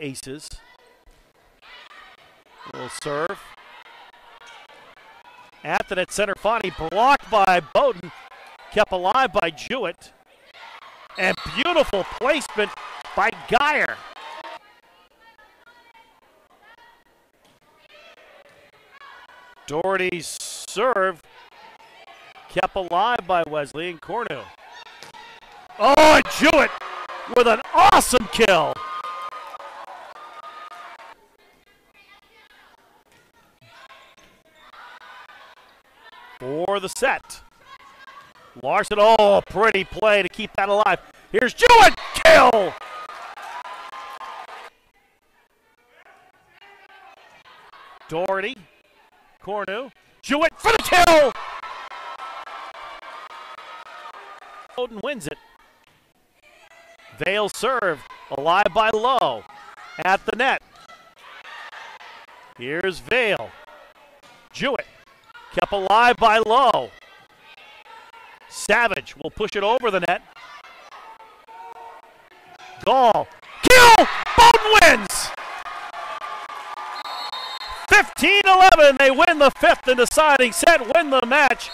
aces. Will serve. At the net center, Fani blocked by Bowdoin, kept alive by Jewett. And beautiful placement by Geyer. Doherty's serve kept alive by Wesleyan Cornu. Oh, and Jewett with an awesome kill. For the set. Larson, oh, pretty play to keep that alive. Here's Jewett, kill! Doherty, Cornu, Jewett for the kill! Bowdoin wins it. Vale serve, alive by Lowe, at the net. Here's Vale. Jewett, kept alive by Lowe. Savage will push it over the net. Gall. Kill! Bowdoin wins! 15 11. They win the fifth and deciding set, win the match.